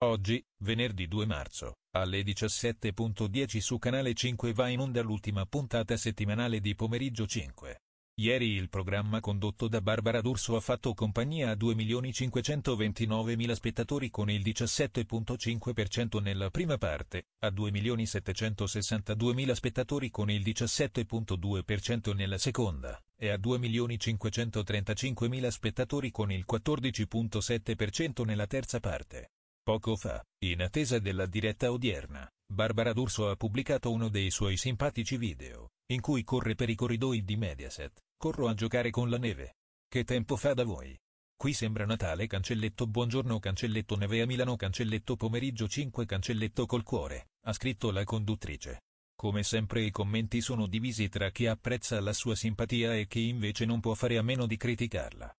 Oggi, venerdì 2 marzo, alle 17.10 su Canale 5 va in onda l'ultima puntata settimanale di Pomeriggio 5. Ieri il programma condotto da Barbara D'Urso ha fatto compagnia a 2.529.000 spettatori con il 17.5% nella prima parte, a 2.762.000 spettatori con il 17.2% nella seconda, e a 2.535.000 spettatori con il 14.7% nella terza parte. Poco fa, in attesa della diretta odierna, Barbara D'Urso ha pubblicato uno dei suoi simpatici video, in cui corre per i corridoi di Mediaset, corro a giocare con la neve. Che tempo fa da voi? Qui sembra Natale cancelletto buongiorno cancelletto neve a Milano cancelletto pomeriggio 5 cancelletto col cuore, ha scritto la conduttrice. Come sempre i commenti sono divisi tra chi apprezza la sua simpatia e chi invece non può fare a meno di criticarla.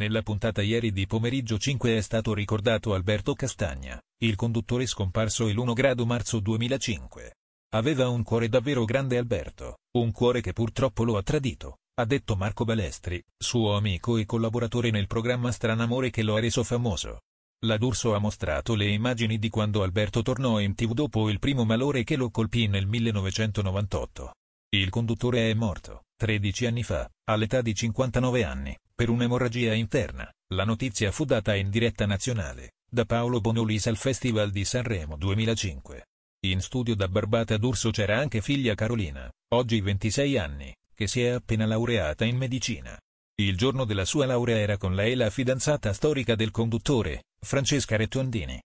Nella puntata ieri di pomeriggio 5 è stato ricordato Alberto Castagna, il conduttore scomparso il 1 grado marzo 2005. Aveva un cuore davvero grande Alberto, un cuore che purtroppo lo ha tradito, ha detto Marco Balestri, suo amico e collaboratore nel programma Stranamore che lo ha reso famoso. La D'Urso ha mostrato le immagini di quando Alberto tornò in tv dopo il primo malore che lo colpì nel 1998. Il conduttore è morto, 13 anni fa, all'età di 59 anni, per un'emorragia interna. La notizia fu data in diretta nazionale, da Paolo Bonolis al Festival di Sanremo 2005. In studio da Barbata d'Urso c'era anche figlia Carolina, oggi 26 anni, che si è appena laureata in medicina. Il giorno della sua laurea era con lei la fidanzata storica del conduttore, Francesca Rettondini.